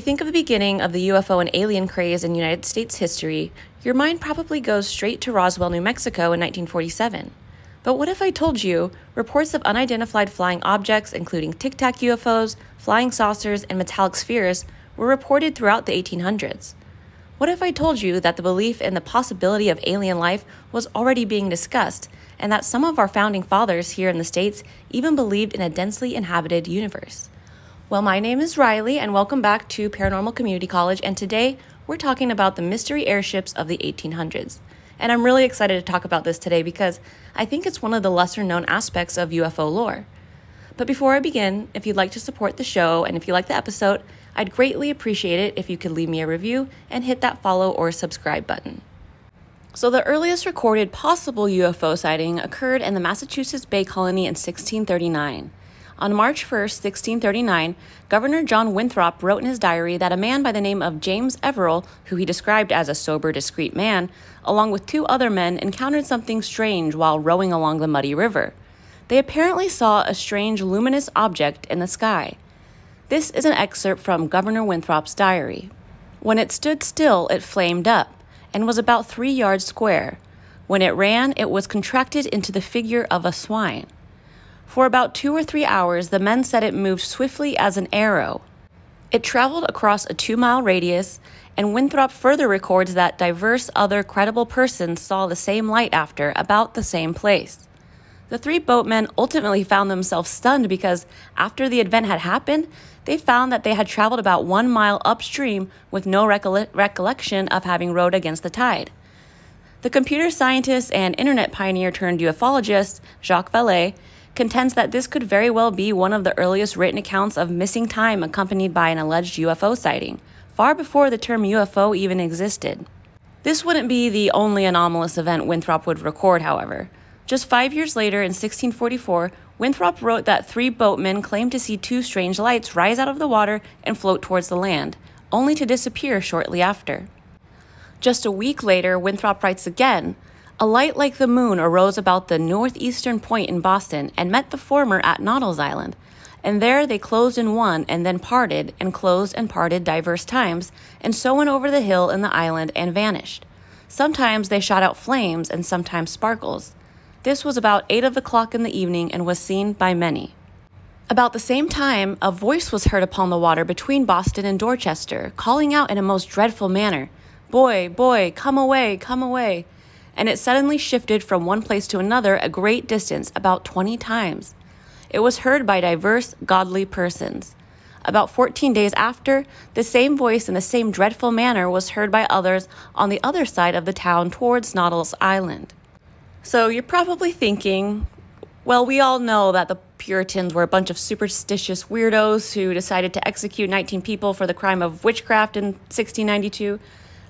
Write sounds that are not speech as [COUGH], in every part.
You think of the beginning of the UFO and alien craze in United States history, your mind probably goes straight to Roswell, New Mexico in 1947. But what if I told you reports of unidentified flying objects, including tic tac UFOs, flying saucers, and metallic spheres, were reported throughout the 1800s? What if I told you that the belief in the possibility of alien life was already being discussed, and that some of our founding fathers here in the States even believed in a densely inhabited universe? Well, my name is Riley, and welcome back to Paranormal Community College. And today we're talking about the mystery airships of the 1800s. And I'm really excited to talk about this today because I think it's one of the lesser known aspects of UFO lore. But before I begin, if you'd like to support the show and if you like the episode, I'd greatly appreciate it if you could leave me a review and hit that follow or subscribe button. So, the earliest recorded possible UFO sighting occurred in the Massachusetts Bay Colony in 1639. On March 1, 1639, Governor John Winthrop wrote in his diary that a man by the name of James Everell, who he described as a sober, discreet man, along with two other men, encountered something strange while rowing along the muddy river. They apparently saw a strange luminous object in the sky. This is an excerpt from Governor Winthrop's diary. When it stood still, it flamed up and was about three yards square. When it ran, it was contracted into the figure of a swine. For about two or three hours, the men said it moved swiftly as an arrow. It traveled across a two mile radius, and Winthrop further records that diverse other credible persons saw the same light after about the same place. The three boatmen ultimately found themselves stunned because after the event had happened, they found that they had traveled about one mile upstream with no recolle- recollection of having rowed against the tide. The computer scientist and internet pioneer turned ufologist, Jacques Vallée, contends that this could very well be one of the earliest written accounts of missing time accompanied by an alleged UFO sighting, far before the term UFO even existed. This wouldn't be the only anomalous event Winthrop would record, however. Just five years later, in 1644, Winthrop wrote that three boatmen claimed to see two strange lights rise out of the water and float towards the land, only to disappear shortly after. Just a week later, Winthrop writes again a light like the moon arose about the northeastern point in Boston and met the former at Noddle's Island. And there they closed in one and then parted, and closed and parted divers times, and so went over the hill in the island and vanished. Sometimes they shot out flames and sometimes sparkles. This was about eight of the clock in the evening and was seen by many. About the same time, a voice was heard upon the water between Boston and Dorchester, calling out in a most dreadful manner, Boy, boy, come away, come away and it suddenly shifted from one place to another a great distance, about 20 times. It was heard by diverse, godly persons. About 14 days after, the same voice in the same dreadful manner was heard by others on the other side of the town towards Noddle's Island. So you're probably thinking, well, we all know that the Puritans were a bunch of superstitious weirdos who decided to execute 19 people for the crime of witchcraft in 1692.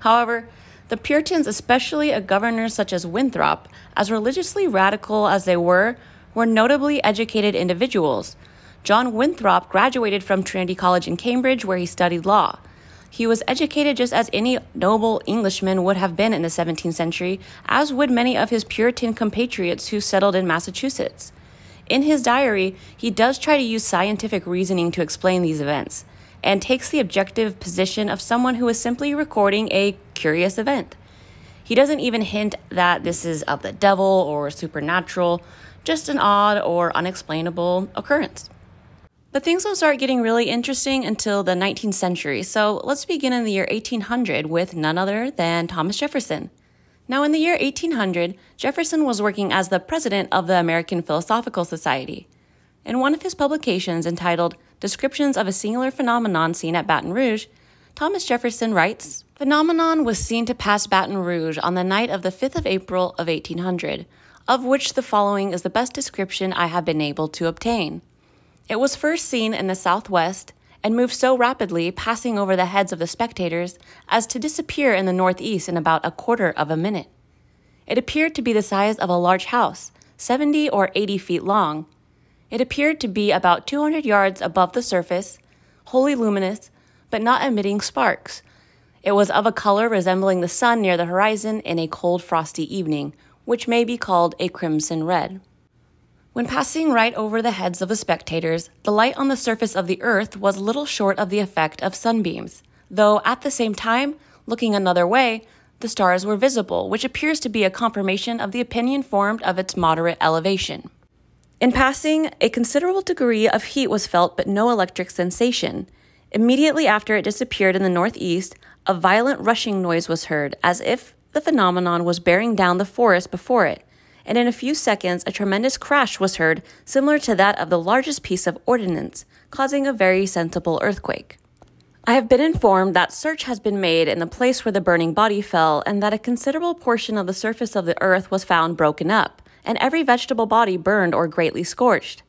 However, the Puritans, especially a governor such as Winthrop, as religiously radical as they were, were notably educated individuals. John Winthrop graduated from Trinity College in Cambridge, where he studied law. He was educated just as any noble Englishman would have been in the 17th century, as would many of his Puritan compatriots who settled in Massachusetts. In his diary, he does try to use scientific reasoning to explain these events and takes the objective position of someone who is simply recording a curious event. He doesn't even hint that this is of the devil or supernatural, just an odd or unexplainable occurrence. But things don't start getting really interesting until the 19th century, so let's begin in the year 1800 with none other than Thomas Jefferson. Now, in the year 1800, Jefferson was working as the president of the American Philosophical Society. In one of his publications entitled Descriptions of a Singular Phenomenon Seen at Baton Rouge, Thomas Jefferson writes Phenomenon was seen to pass Baton Rouge on the night of the 5th of April of 1800, of which the following is the best description I have been able to obtain. It was first seen in the southwest and moved so rapidly, passing over the heads of the spectators, as to disappear in the northeast in about a quarter of a minute. It appeared to be the size of a large house, 70 or 80 feet long, it appeared to be about 200 yards above the surface, wholly luminous, but not emitting sparks. It was of a color resembling the sun near the horizon in a cold, frosty evening, which may be called a crimson red. When passing right over the heads of the spectators, the light on the surface of the Earth was little short of the effect of sunbeams, though at the same time, looking another way, the stars were visible, which appears to be a confirmation of the opinion formed of its moderate elevation. In passing, a considerable degree of heat was felt but no electric sensation. Immediately after it disappeared in the northeast, a violent rushing noise was heard, as if the phenomenon was bearing down the forest before it, and in a few seconds a tremendous crash was heard, similar to that of the largest piece of ordnance, causing a very sensible earthquake. I have been informed that search has been made in the place where the burning body fell, and that a considerable portion of the surface of the earth was found broken up, and every vegetable body burned or greatly scorched.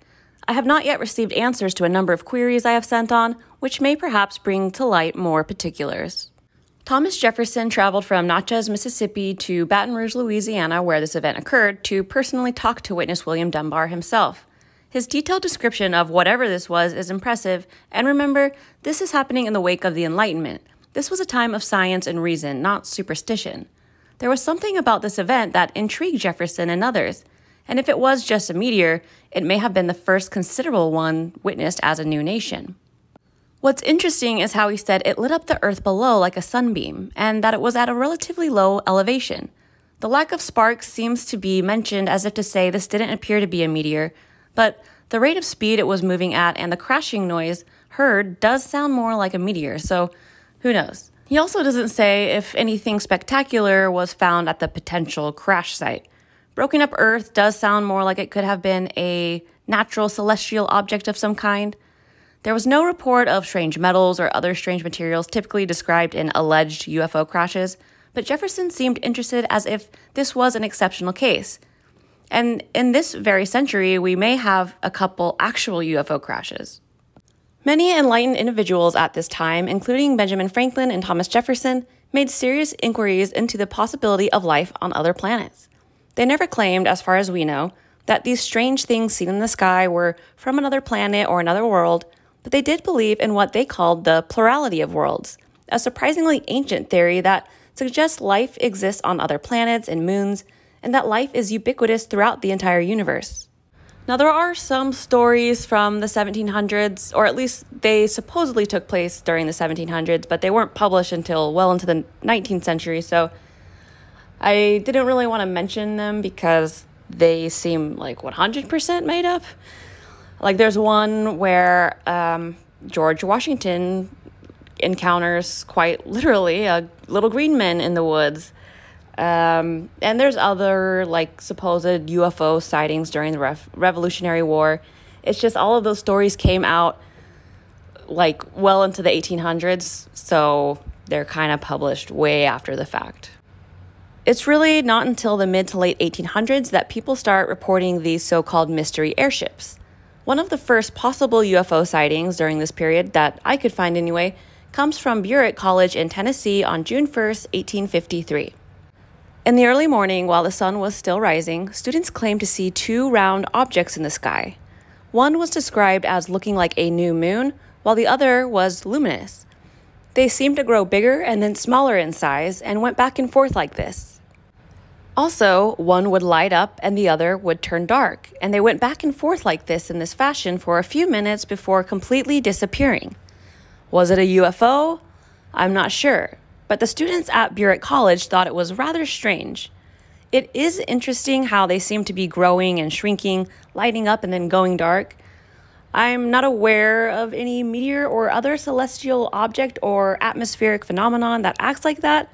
I have not yet received answers to a number of queries I have sent on, which may perhaps bring to light more particulars. Thomas Jefferson traveled from Natchez, Mississippi to Baton Rouge, Louisiana, where this event occurred, to personally talk to witness William Dunbar himself. His detailed description of whatever this was is impressive, and remember, this is happening in the wake of the Enlightenment. This was a time of science and reason, not superstition. There was something about this event that intrigued Jefferson and others, and if it was just a meteor, it may have been the first considerable one witnessed as a new nation. What's interesting is how he said it lit up the earth below like a sunbeam, and that it was at a relatively low elevation. The lack of sparks seems to be mentioned as if to say this didn't appear to be a meteor, but the rate of speed it was moving at and the crashing noise heard does sound more like a meteor, so who knows? He also doesn't say if anything spectacular was found at the potential crash site. Broken up Earth does sound more like it could have been a natural celestial object of some kind. There was no report of strange metals or other strange materials typically described in alleged UFO crashes, but Jefferson seemed interested as if this was an exceptional case. And in this very century, we may have a couple actual UFO crashes. Many enlightened individuals at this time, including Benjamin Franklin and Thomas Jefferson, made serious inquiries into the possibility of life on other planets. They never claimed, as far as we know, that these strange things seen in the sky were from another planet or another world, but they did believe in what they called the plurality of worlds, a surprisingly ancient theory that suggests life exists on other planets and moons, and that life is ubiquitous throughout the entire universe. Now, there are some stories from the 1700s, or at least they supposedly took place during the 1700s, but they weren't published until well into the 19th century, so I didn't really want to mention them because they seem like 100% made up. Like there's one where um, George Washington encounters quite literally a little green man in the woods. Um, and there's other like supposed UFO sightings during the Revolutionary War. It's just all of those stories came out like well into the 1800s, so they're kind of published way after the fact. It's really not until the mid to late 1800s that people start reporting these so called mystery airships. One of the first possible UFO sightings during this period, that I could find anyway, comes from Burritt College in Tennessee on June 1, 1853. In the early morning, while the sun was still rising, students claimed to see two round objects in the sky. One was described as looking like a new moon, while the other was luminous. They seemed to grow bigger and then smaller in size and went back and forth like this. Also, one would light up and the other would turn dark, and they went back and forth like this in this fashion for a few minutes before completely disappearing. Was it a UFO? I'm not sure, but the students at Burritt College thought it was rather strange. It is interesting how they seem to be growing and shrinking, lighting up and then going dark. I'm not aware of any meteor or other celestial object or atmospheric phenomenon that acts like that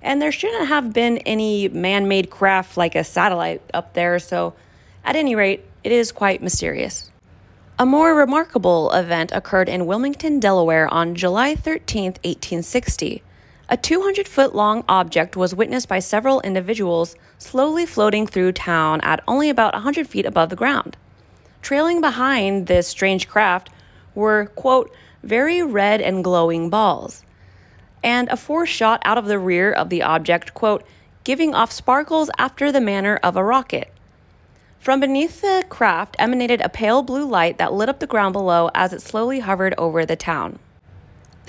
and there shouldn't have been any man made craft like a satellite up there, so at any rate, it is quite mysterious. A more remarkable event occurred in Wilmington, Delaware on July 13, 1860. A 200 foot long object was witnessed by several individuals slowly floating through town at only about 100 feet above the ground. Trailing behind this strange craft were, quote, very red and glowing balls and a force shot out of the rear of the object, quote, giving off sparkles after the manner of a rocket. From beneath the craft emanated a pale blue light that lit up the ground below as it slowly hovered over the town.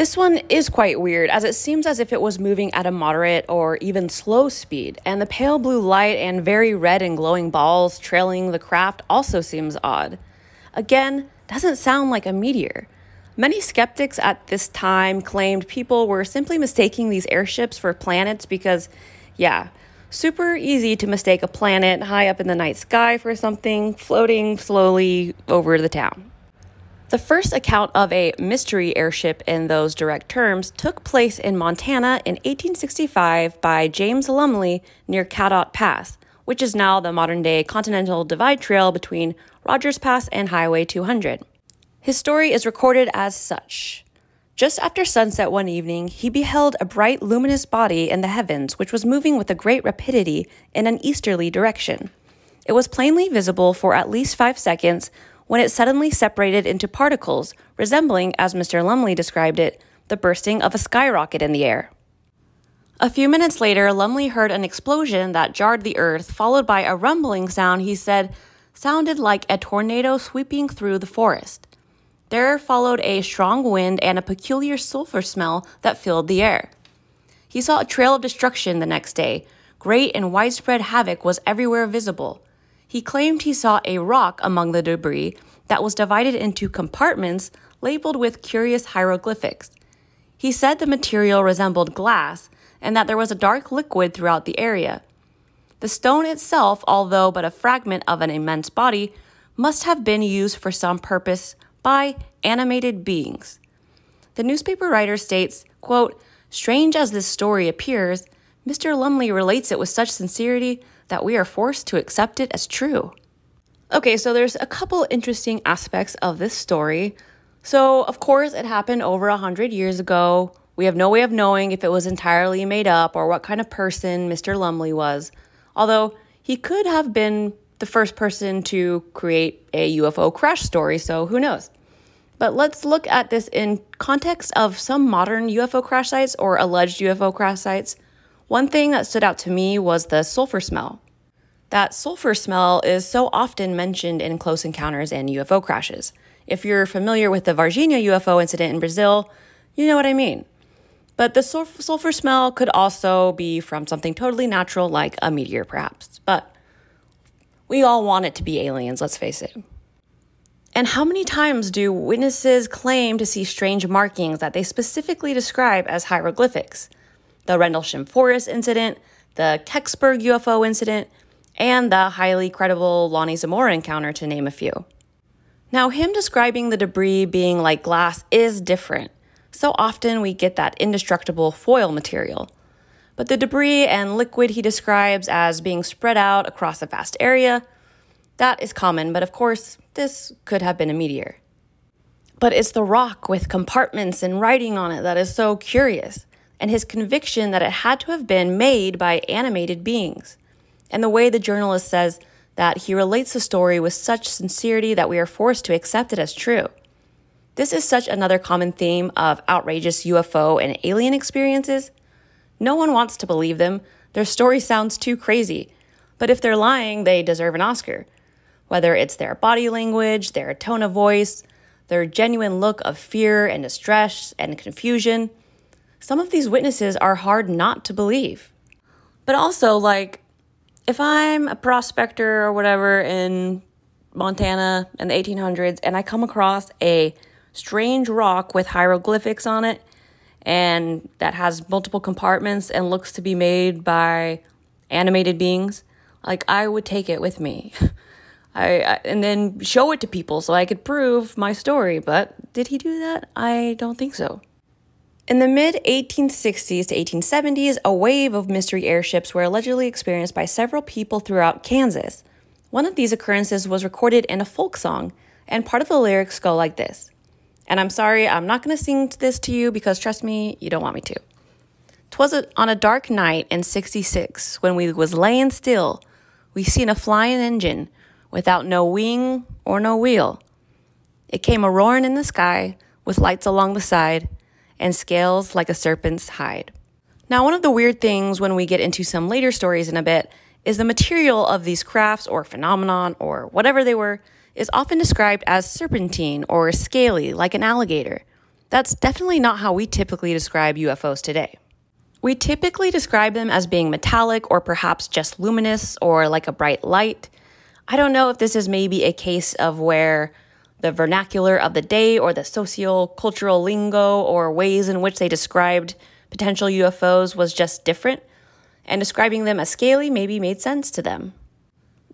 This one is quite weird, as it seems as if it was moving at a moderate or even slow speed, and the pale blue light and very red and glowing balls trailing the craft also seems odd. Again, doesn't sound like a meteor. Many skeptics at this time claimed people were simply mistaking these airships for planets because, yeah, super easy to mistake a planet high up in the night sky for something floating slowly over the town. The first account of a mystery airship in those direct terms took place in Montana in 1865 by James Lumley near Cadotte Pass, which is now the modern day Continental Divide Trail between Rogers Pass and Highway 200. His story is recorded as such. Just after sunset one evening, he beheld a bright, luminous body in the heavens which was moving with a great rapidity in an easterly direction. It was plainly visible for at least five seconds when it suddenly separated into particles, resembling, as Mr. Lumley described it, the bursting of a skyrocket in the air. A few minutes later, Lumley heard an explosion that jarred the earth, followed by a rumbling sound he said sounded like a tornado sweeping through the forest. There followed a strong wind and a peculiar sulfur smell that filled the air. He saw a trail of destruction the next day. Great and widespread havoc was everywhere visible. He claimed he saw a rock among the debris that was divided into compartments labeled with curious hieroglyphics. He said the material resembled glass and that there was a dark liquid throughout the area. The stone itself, although but a fragment of an immense body, must have been used for some purpose by animated beings. The newspaper writer states, quote, Strange as this story appears, Mr. Lumley relates it with such sincerity that we are forced to accept it as true. Okay, so there's a couple interesting aspects of this story. So, of course, it happened over a hundred years ago. We have no way of knowing if it was entirely made up or what kind of person Mr. Lumley was, although he could have been the first person to create a UFO crash story, so who knows? But let's look at this in context of some modern UFO crash sites or alleged UFO crash sites one thing that stood out to me was the sulfur smell. That sulfur smell is so often mentioned in close encounters and UFO crashes. If you're familiar with the Varginha UFO incident in Brazil, you know what I mean. But the sulfur smell could also be from something totally natural, like a meteor, perhaps. But we all want it to be aliens, let's face it. And how many times do witnesses claim to see strange markings that they specifically describe as hieroglyphics? the Rendlesham Forest incident, the Kecksburg UFO incident, and the highly credible Lonnie Zamora encounter, to name a few. Now, him describing the debris being like glass is different. So often we get that indestructible foil material. But the debris and liquid he describes as being spread out across a vast area, that is common, but of course, this could have been a meteor. But it's the rock with compartments and writing on it that is so curious and his conviction that it had to have been made by animated beings. And the way the journalist says that he relates the story with such sincerity that we are forced to accept it as true. This is such another common theme of outrageous UFO and alien experiences. No one wants to believe them. Their story sounds too crazy. But if they're lying, they deserve an Oscar. Whether it's their body language, their tone of voice, their genuine look of fear and distress and confusion, some of these witnesses are hard not to believe. But also, like, if I'm a prospector or whatever in Montana in the 1800s and I come across a strange rock with hieroglyphics on it and that has multiple compartments and looks to be made by animated beings, like, I would take it with me. [LAUGHS] I, I, and then show it to people so I could prove my story. But did he do that? I don't think so. In the mid 1860s to 1870s, a wave of mystery airships were allegedly experienced by several people throughout Kansas. One of these occurrences was recorded in a folk song, and part of the lyrics go like this. And I'm sorry, I'm not going to sing this to you because trust me, you don't want me to. Twas a, on a dark night in 66 when we was laying still, we seen a flying engine without no wing or no wheel. It came a roaring in the sky with lights along the side and scales like a serpent's hide. Now, one of the weird things when we get into some later stories in a bit is the material of these crafts or phenomenon or whatever they were is often described as serpentine or scaly like an alligator. That's definitely not how we typically describe UFOs today. We typically describe them as being metallic or perhaps just luminous or like a bright light. I don't know if this is maybe a case of where the vernacular of the day or the socio-cultural lingo or ways in which they described potential UFOs was just different, and describing them as scaly maybe made sense to them.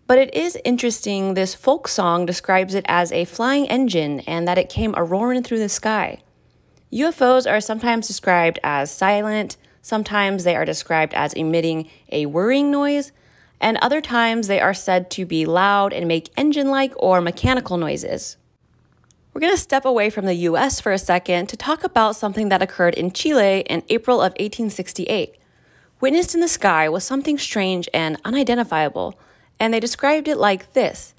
But it is interesting this folk song describes it as a flying engine and that it came a roaring through the sky. UFOs are sometimes described as silent, sometimes they are described as emitting a whirring noise, and other times they are said to be loud and make engine like or mechanical noises. We're going to step away from the US for a second to talk about something that occurred in Chile in April of 1868. Witnessed in the sky was something strange and unidentifiable, and they described it like this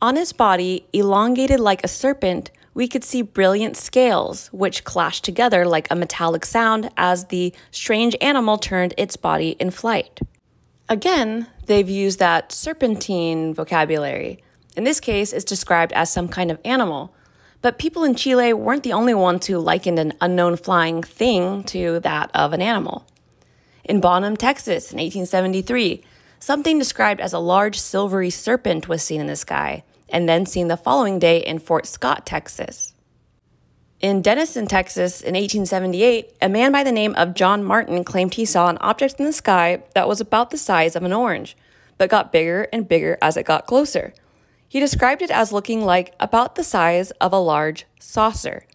On its body, elongated like a serpent, we could see brilliant scales, which clashed together like a metallic sound as the strange animal turned its body in flight. Again, they've used that serpentine vocabulary. In this case, it's described as some kind of animal but people in Chile weren't the only ones who likened an unknown flying thing to that of an animal. In Bonham, Texas, in 1873, something described as a large silvery serpent was seen in the sky, and then seen the following day in Fort Scott, Texas. In Denison, Texas, in 1878, a man by the name of John Martin claimed he saw an object in the sky that was about the size of an orange, but got bigger and bigger as it got closer. He described it as looking like about the size of a large saucer.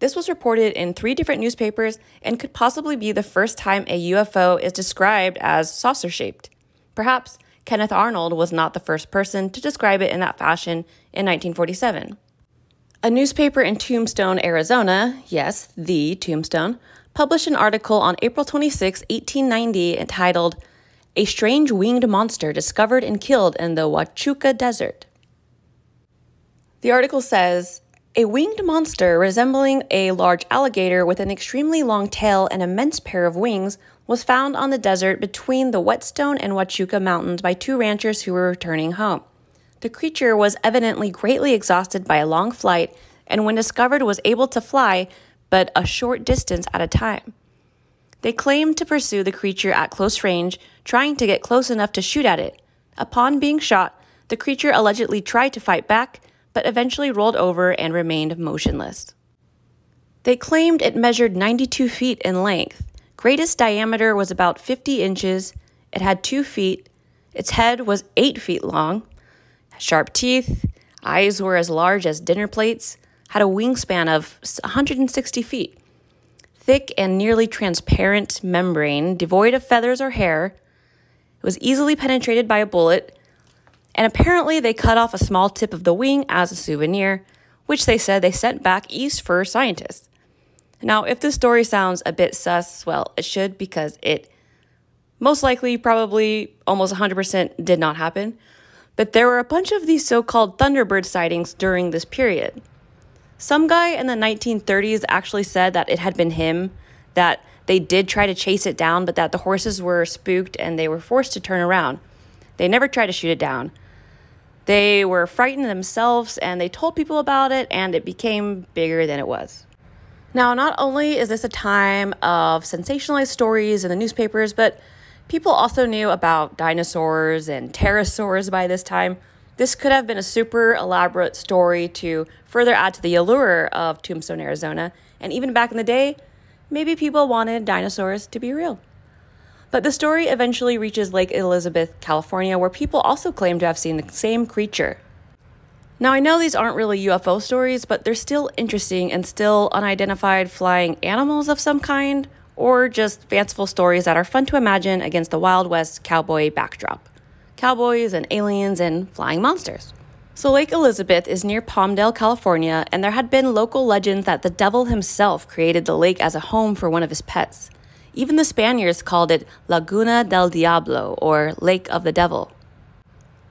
This was reported in three different newspapers and could possibly be the first time a UFO is described as saucer shaped. Perhaps Kenneth Arnold was not the first person to describe it in that fashion in 1947. A newspaper in Tombstone, Arizona, yes, the Tombstone, published an article on April 26, 1890, entitled A Strange Winged Monster Discovered and Killed in the Huachuca Desert. The article says a winged monster resembling a large alligator with an extremely long tail and immense pair of wings was found on the desert between the Whetstone and Huachuca Mountains by two ranchers who were returning home. The creature was evidently greatly exhausted by a long flight and, when discovered, was able to fly but a short distance at a time. They claimed to pursue the creature at close range, trying to get close enough to shoot at it. Upon being shot, the creature allegedly tried to fight back, but eventually rolled over and remained motionless. They claimed it measured 92 feet in length. Greatest diameter was about 50 inches. It had two feet. Its head was 8 feet long. Sharp teeth. Eyes were as large as dinner plates. Had a wingspan of 160 feet. Thick and nearly transparent membrane, devoid of feathers or hair. It was easily penetrated by a bullet and apparently they cut off a small tip of the wing as a souvenir, which they said they sent back east for scientists. Now, if this story sounds a bit sus, well, it should because it most likely, probably, almost 100% did not happen. But there were a bunch of these so called Thunderbird sightings during this period. Some guy in the 1930s actually said that it had been him, that they did try to chase it down, but that the horses were spooked and they were forced to turn around. They never tried to shoot it down. They were frightened themselves and they told people about it, and it became bigger than it was. Now, not only is this a time of sensationalized stories in the newspapers, but people also knew about dinosaurs and pterosaurs by this time. This could have been a super elaborate story to further add to the allure of Tombstone, Arizona. And even back in the day, maybe people wanted dinosaurs to be real. But the story eventually reaches Lake Elizabeth, California, where people also claim to have seen the same creature. Now, I know these aren't really UFO stories, but they're still interesting and still unidentified flying animals of some kind, or just fanciful stories that are fun to imagine against the Wild West cowboy backdrop cowboys and aliens and flying monsters. So, Lake Elizabeth is near Palmdale, California, and there had been local legends that the devil himself created the lake as a home for one of his pets. Even the Spaniards called it Laguna del Diablo, or Lake of the Devil.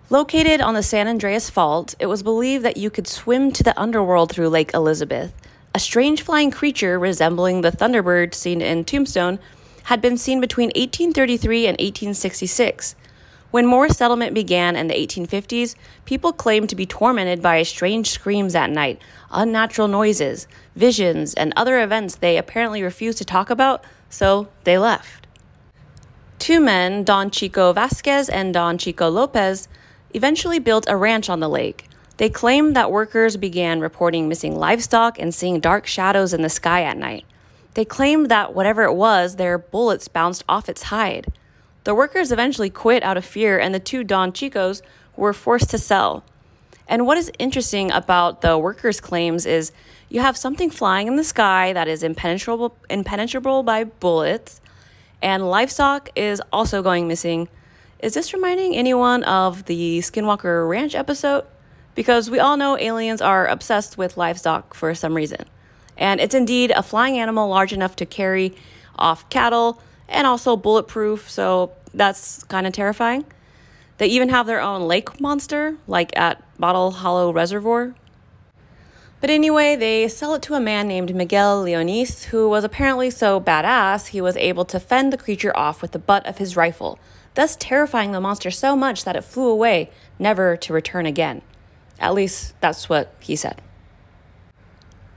Located on the San Andreas Fault, it was believed that you could swim to the underworld through Lake Elizabeth. A strange flying creature resembling the Thunderbird seen in Tombstone had been seen between 1833 and 1866. When more settlement began in the 1850s, people claimed to be tormented by strange screams at night, unnatural noises, visions, and other events they apparently refused to talk about, so they left. Two men, Don Chico Vasquez and Don Chico Lopez, eventually built a ranch on the lake. They claimed that workers began reporting missing livestock and seeing dark shadows in the sky at night. They claimed that whatever it was, their bullets bounced off its hide. The workers eventually quit out of fear, and the two Don Chicos were forced to sell. And what is interesting about the workers' claims is you have something flying in the sky that is impenetrable, impenetrable by bullets, and livestock is also going missing. Is this reminding anyone of the Skinwalker Ranch episode? Because we all know aliens are obsessed with livestock for some reason. And it's indeed a flying animal large enough to carry off cattle, and also bulletproof, so that's kind of terrifying. They even have their own lake monster, like at Bottle Hollow Reservoir. But anyway, they sell it to a man named Miguel Leonis, who was apparently so badass he was able to fend the creature off with the butt of his rifle, thus terrifying the monster so much that it flew away, never to return again. At least that's what he said.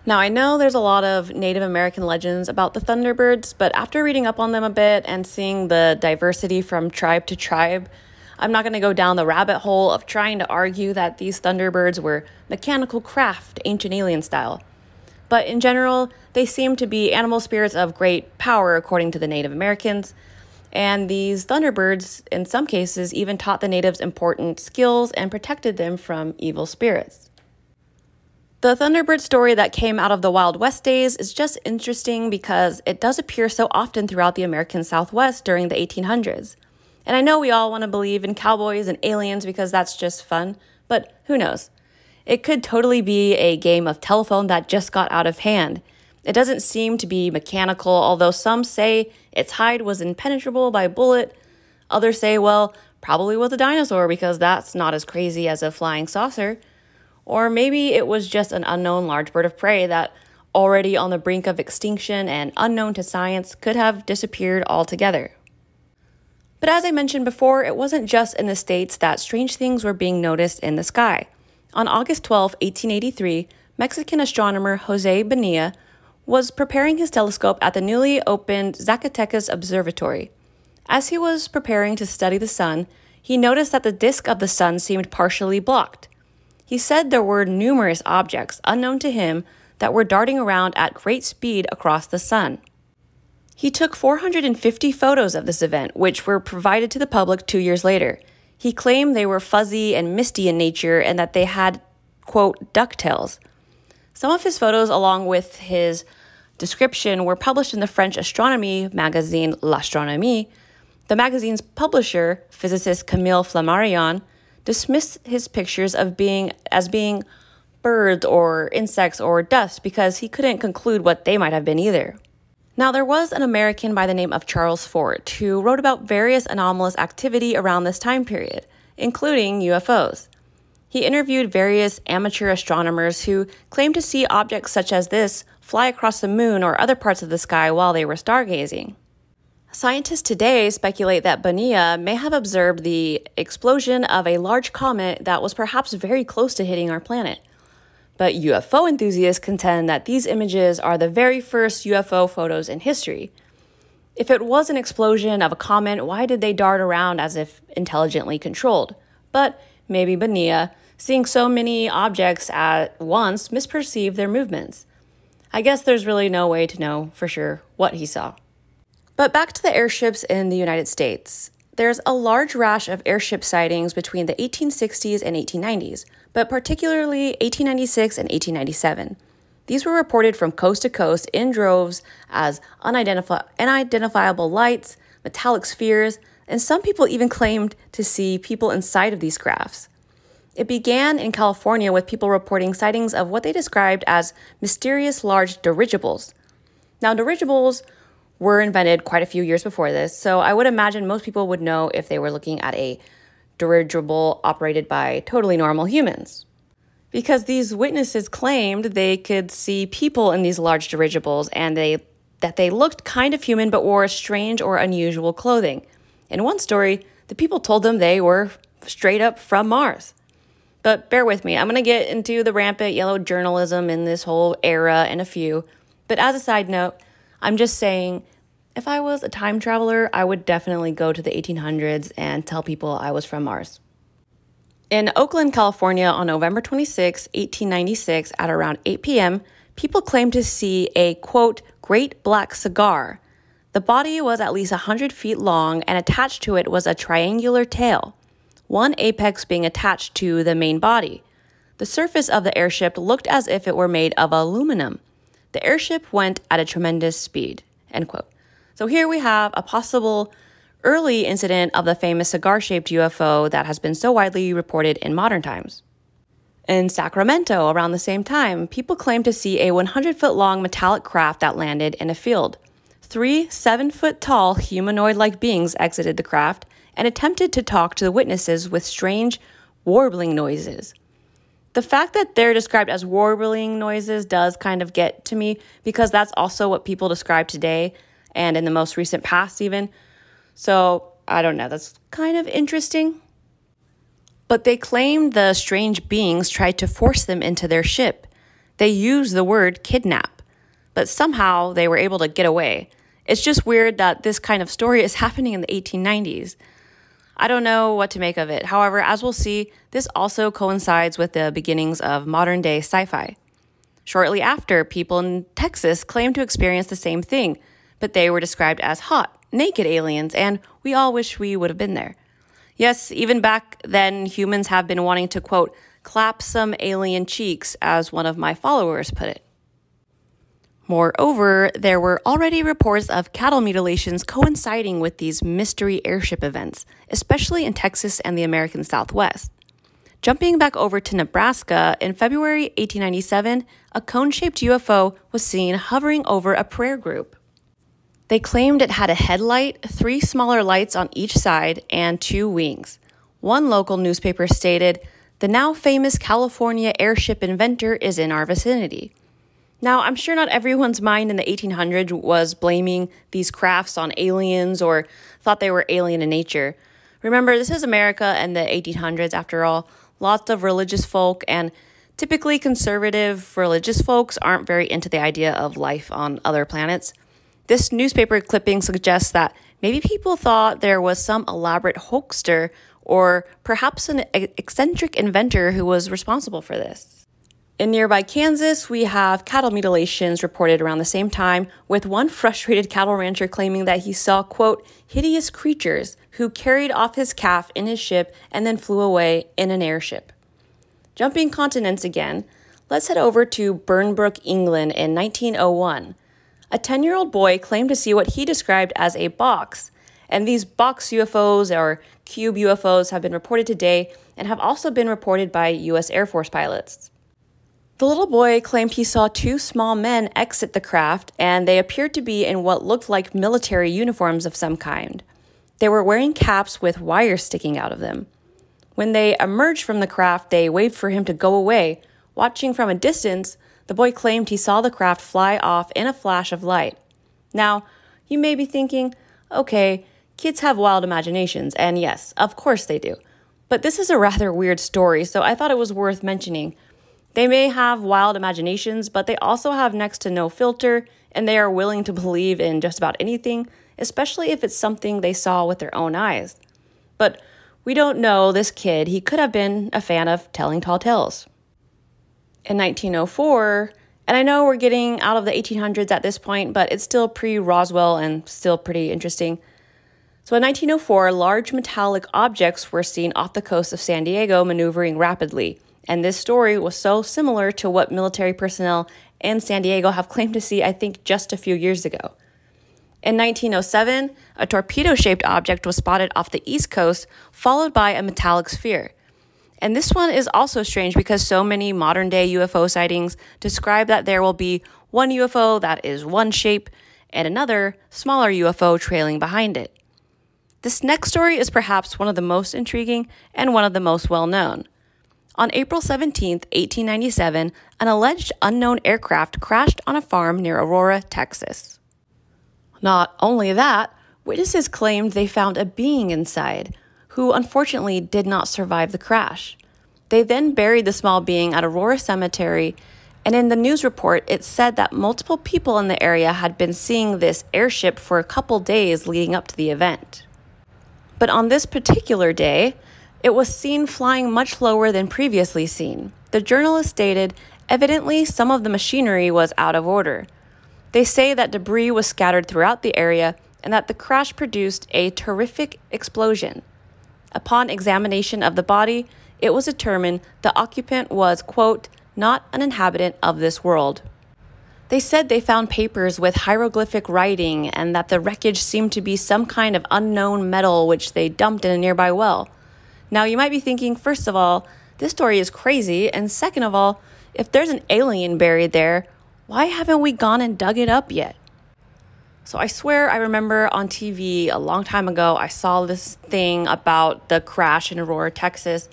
Now, I know there's a lot of Native American legends about the Thunderbirds, but after reading up on them a bit and seeing the diversity from tribe to tribe, I'm not going to go down the rabbit hole of trying to argue that these Thunderbirds were mechanical craft, ancient alien style. But in general, they seem to be animal spirits of great power, according to the Native Americans. And these Thunderbirds, in some cases, even taught the natives important skills and protected them from evil spirits. The Thunderbird story that came out of the Wild West days is just interesting because it does appear so often throughout the American Southwest during the 1800s. And I know we all want to believe in cowboys and aliens because that's just fun, but who knows? It could totally be a game of telephone that just got out of hand. It doesn't seem to be mechanical, although some say its hide was impenetrable by a bullet. Others say, well, probably was a dinosaur because that's not as crazy as a flying saucer. Or maybe it was just an unknown large bird of prey that, already on the brink of extinction and unknown to science, could have disappeared altogether. But as I mentioned before, it wasn't just in the States that strange things were being noticed in the sky. On August 12, 1883, Mexican astronomer Jose Bonilla was preparing his telescope at the newly opened Zacatecas Observatory. As he was preparing to study the sun, he noticed that the disk of the sun seemed partially blocked. He said there were numerous objects unknown to him that were darting around at great speed across the sun. He took 450 photos of this event, which were provided to the public two years later. He claimed they were fuzzy and misty in nature and that they had, quote, ducktails. Some of his photos, along with his description, were published in the French astronomy magazine L'Astronomie. The magazine's publisher, physicist Camille Flammarion, dismissed his pictures of being as being birds or insects or dust because he couldn't conclude what they might have been either. Now, there was an American by the name of Charles Fort who wrote about various anomalous activity around this time period, including UFOs. He interviewed various amateur astronomers who claimed to see objects such as this fly across the moon or other parts of the sky while they were stargazing. Scientists today speculate that Bonilla may have observed the explosion of a large comet that was perhaps very close to hitting our planet. But UFO enthusiasts contend that these images are the very first UFO photos in history. If it was an explosion of a comet, why did they dart around as if intelligently controlled? But maybe Bonilla, seeing so many objects at once, misperceived their movements. I guess there's really no way to know for sure what he saw. But back to the airships in the United States. There's a large rash of airship sightings between the 1860s and 1890s, but particularly 1896 and 1897. These were reported from coast to coast in droves as unidentifi- unidentifiable lights, metallic spheres, and some people even claimed to see people inside of these crafts. It began in California with people reporting sightings of what they described as mysterious large dirigibles. Now, dirigibles were invented quite a few years before this, so I would imagine most people would know if they were looking at a dirigible operated by totally normal humans. Because these witnesses claimed they could see people in these large dirigibles and they that they looked kind of human but wore strange or unusual clothing. In one story, the people told them they were straight up from Mars. But bear with me, I'm going to get into the rampant yellow journalism in this whole era in a few. But as a side note, I'm just saying if I was a time traveler, I would definitely go to the 1800s and tell people I was from Mars. In Oakland, California, on November 26, 1896, at around 8 p.m., people claimed to see a quote, great black cigar. The body was at least 100 feet long, and attached to it was a triangular tail, one apex being attached to the main body. The surface of the airship looked as if it were made of aluminum. The airship went at a tremendous speed. End quote. So here we have a possible early incident of the famous cigar shaped UFO that has been so widely reported in modern times. In Sacramento, around the same time, people claimed to see a 100 foot long metallic craft that landed in a field. Three seven foot tall humanoid like beings exited the craft and attempted to talk to the witnesses with strange, warbling noises. The fact that they're described as warbling noises does kind of get to me because that's also what people describe today and in the most recent past, even. So I don't know, that's kind of interesting. But they claim the strange beings tried to force them into their ship. They use the word kidnap, but somehow they were able to get away. It's just weird that this kind of story is [LAUGHS] happening in the 1890s. I don't know what to make of it. However, as we'll see, this also coincides with the beginnings of modern day sci fi. Shortly after, people in Texas claimed to experience the same thing but they were described as hot, naked aliens, and we all wish we would have been there. Yes, even back then, humans have been wanting to, quote, clap some alien cheeks, as one of my followers put it. Moreover, there were already reports of cattle mutilations coinciding with these mystery airship events, especially in Texas and the American Southwest. Jumping back over to Nebraska, in February 1897, a cone shaped UFO was seen hovering over a prayer group. They claimed it had a headlight, three smaller lights on each side, and two wings. One local newspaper stated, The now famous California airship inventor is in our vicinity. Now, I'm sure not everyone's mind in the 1800s was blaming these crafts on aliens or thought they were alien in nature. Remember, this is America and the 1800s, after all. Lots of religious folk and typically conservative religious folks aren't very into the idea of life on other planets. This newspaper clipping suggests that maybe people thought there was some elaborate hoaxer or perhaps an eccentric inventor who was responsible for this. In nearby Kansas, we have cattle mutilations reported around the same time, with one frustrated cattle rancher claiming that he saw, quote, hideous creatures who carried off his calf in his ship and then flew away in an airship. Jumping continents again, let's head over to Bournbrook, England in 1901 a 10 year old boy claimed to see what he described as a box. And these box UFOs or cube UFOs have been reported today and have also been reported by U.S. Air Force pilots. The little boy claimed he saw two small men exit the craft, and they appeared to be in what looked like military uniforms of some kind. They were wearing caps with wires sticking out of them. When they emerged from the craft, they waved for him to go away. Watching from a distance, the boy claimed he saw the craft fly off in a flash of light. Now, you may be thinking, okay, kids have wild imaginations, and yes, of course they do. But this is a rather weird story, so I thought it was worth mentioning. They may have wild imaginations, but they also have next to no filter, and they are willing to believe in just about anything, especially if it's something they saw with their own eyes. But we don't know this kid, he could have been a fan of telling tall tales in 1904. And I know we're getting out of the 1800s at this point, but it's still pre Roswell and still pretty interesting. So in 1904, large metallic objects were seen off the coast of San Diego maneuvering rapidly. And this story was so similar to what military personnel in San Diego have claimed to see, I think, just a few years ago. In 1907, a torpedo shaped object was spotted off the East Coast, followed by a metallic sphere. And this one is also strange because so many modern day UFO sightings describe that there will be one UFO that is one shape and another smaller UFO trailing behind it. This next story is perhaps one of the most intriguing and one of the most well known. On April 17, 1897, an alleged unknown aircraft crashed on a farm near Aurora, Texas. Not only that, witnesses claimed they found a being inside who unfortunately did not survive the crash. They then buried the small being at Aurora Cemetery, and in the news report, it said that multiple people in the area had been seeing this airship for a couple days leading up to the event. But on this particular day, it was seen flying much lower than previously seen. The journalist stated, evidently, some of the machinery was out of order. They say that debris was scattered throughout the area and that the crash produced a terrific explosion. Upon examination of the body, it was determined the occupant was, quote, not an inhabitant of this world. They said they found papers with hieroglyphic writing and that the wreckage seemed to be some kind of unknown metal which they dumped in a nearby well. Now, you might be thinking, first of all, this story is crazy, and second of all, if there's an alien buried there, why haven't we gone and dug it up yet? So I swear I remember on TV a long time ago, I saw this thing about the crash in Aurora, Texas.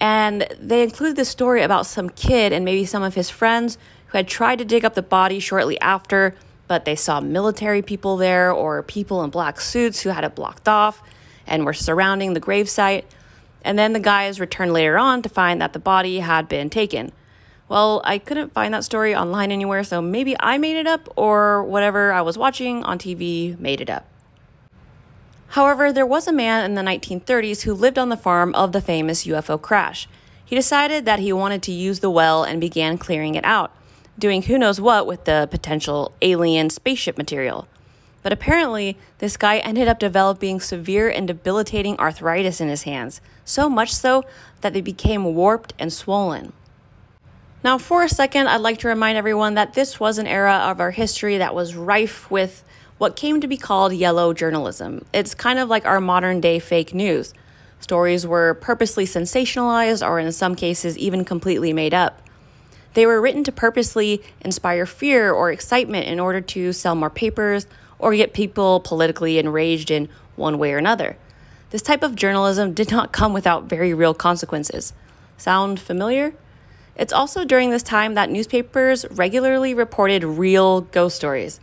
And they included this story about some kid and maybe some of his friends who had tried to dig up the body shortly after, but they saw military people there or people in black suits who had it blocked off and were surrounding the gravesite. And then the guys returned later on to find that the body had been taken. Well, I couldn't find that story online anywhere, so maybe I made it up or whatever I was watching on TV made it up. However, there was a man in the 1930s who lived on the farm of the famous UFO crash. He decided that he wanted to use the well and began clearing it out, doing who knows what with the potential alien spaceship material. But apparently, this guy ended up developing severe and debilitating arthritis in his hands, so much so that they became warped and swollen. Now, for a second, I'd like to remind everyone that this was an era of our history that was rife with what came to be called yellow journalism. It's kind of like our modern day fake news. Stories were purposely sensationalized or, in some cases, even completely made up. They were written to purposely inspire fear or excitement in order to sell more papers or get people politically enraged in one way or another. This type of journalism did not come without very real consequences. Sound familiar? It's also during this time that newspapers regularly reported real ghost stories.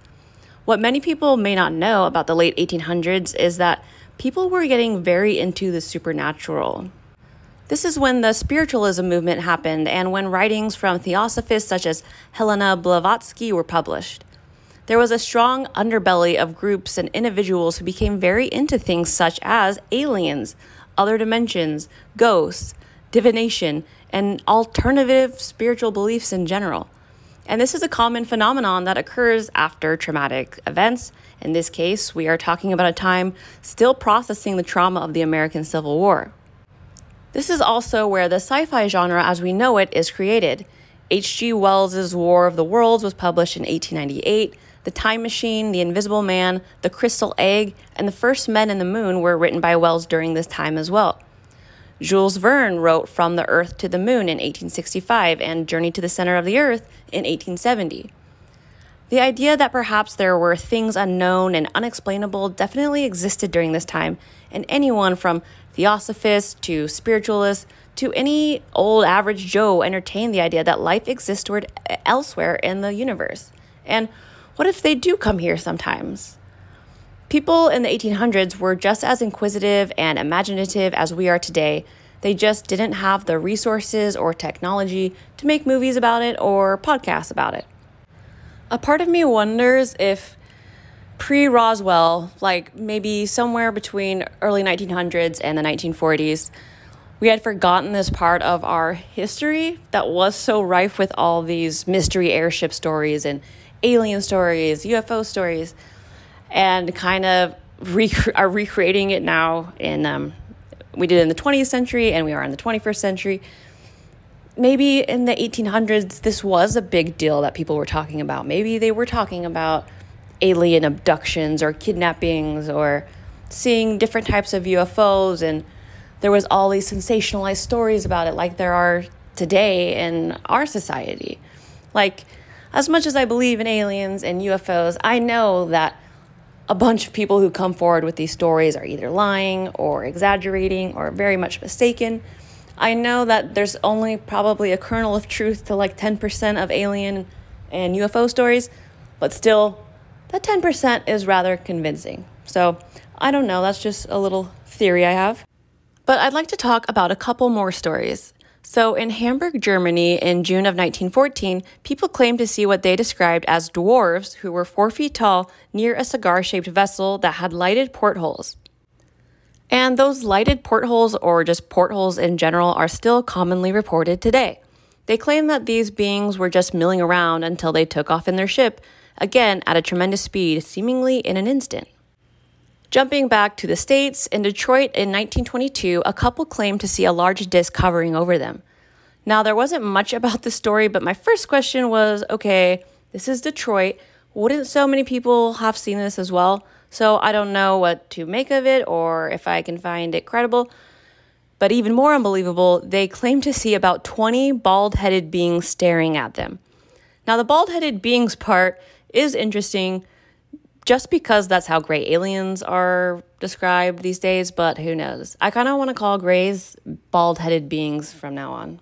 What many people may not know about the late 1800s is that people were getting very into the supernatural. This is when the spiritualism movement happened and when writings from theosophists such as Helena Blavatsky were published. There was a strong underbelly of groups and individuals who became very into things such as aliens, other dimensions, ghosts, divination, and alternative spiritual beliefs in general. And this is a common phenomenon that occurs after traumatic events. In this case, we are talking about a time still processing the trauma of the American Civil War. This is also where the sci fi genre as we know it is created. H.G. Wells' War of the Worlds was published in 1898. The Time Machine, The Invisible Man, The Crystal Egg, and The First Men in the Moon were written by Wells during this time as well. Jules Verne wrote From the Earth to the Moon in 1865 and Journey to the Center of the Earth in 1870. The idea that perhaps there were things unknown and unexplainable definitely existed during this time, and anyone from theosophists to spiritualists to any old average Joe entertained the idea that life existed elsewhere in the universe. And what if they do come here sometimes? People in the 1800s were just as inquisitive and imaginative as we are today. They just didn't have the resources or technology to make movies about it or podcasts about it. A part of me wonders if pre Roswell, like maybe somewhere between early 1900s and the 1940s, we had forgotten this part of our history that was so rife with all these mystery airship stories and alien stories, UFO stories and kind of rec- are recreating it now in um, we did in the 20th century and we are in the 21st century. Maybe in the 1800s this was a big deal that people were talking about. Maybe they were talking about alien abductions or kidnappings or seeing different types of UFOs and there was all these sensationalized stories about it like there are today in our society. Like as much as I believe in aliens and UFOs I know that a bunch of people who come forward with these stories are either lying or exaggerating or very much mistaken. I know that there's only probably a kernel of truth to like 10% of alien and UFO stories, but still, that 10% is rather convincing. So I don't know, that's just a little theory I have. But I'd like to talk about a couple more stories. So, in Hamburg, Germany, in June of 1914, people claimed to see what they described as dwarves who were four feet tall near a cigar shaped vessel that had lighted portholes. And those lighted portholes, or just portholes in general, are still commonly reported today. They claim that these beings were just milling around until they took off in their ship, again at a tremendous speed, seemingly in an instant. Jumping back to the States, in Detroit in 1922, a couple claimed to see a large disc hovering over them. Now, there wasn't much about the story, but my first question was okay, this is Detroit. Wouldn't so many people have seen this as well? So I don't know what to make of it or if I can find it credible. But even more unbelievable, they claim to see about 20 bald headed beings staring at them. Now, the bald headed beings part is interesting just because that's how gray aliens are described these days, but who knows? I kind of want to call grays bald headed beings from now on.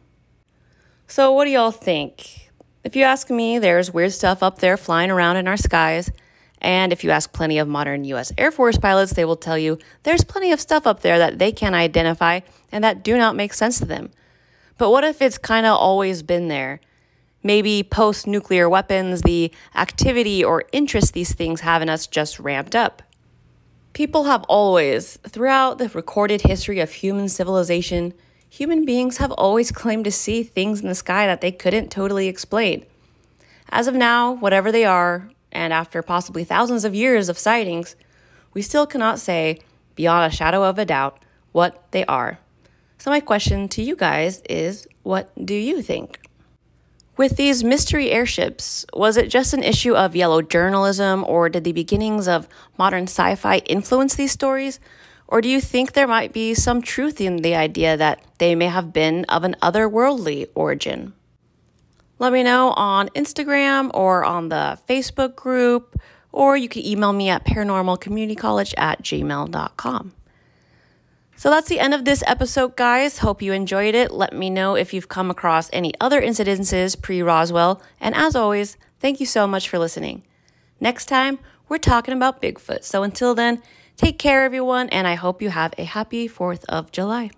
So, what do y'all think? If you ask me, there's weird stuff up there flying around in our skies. And if you ask plenty of modern US Air Force pilots, they will tell you there's plenty of stuff up there that they can't identify and that do not make sense to them. But what if it's kind of always been there? Maybe post nuclear weapons, the activity or interest these things have in us just ramped up. People have always, throughout the recorded history of human civilization, human beings have always claimed to see things in the sky that they couldn't totally explain. As of now, whatever they are, and after possibly thousands of years of sightings, we still cannot say, beyond a shadow of a doubt, what they are. So, my question to you guys is what do you think? With these mystery airships, was it just an issue of yellow journalism, or did the beginnings of modern sci fi influence these stories? Or do you think there might be some truth in the idea that they may have been of an otherworldly origin? Let me know on Instagram or on the Facebook group, or you can email me at paranormalcommunitycollege at gmail.com. So that's the end of this episode, guys. Hope you enjoyed it. Let me know if you've come across any other incidences pre Roswell. And as always, thank you so much for listening. Next time, we're talking about Bigfoot. So until then, take care, everyone, and I hope you have a happy 4th of July.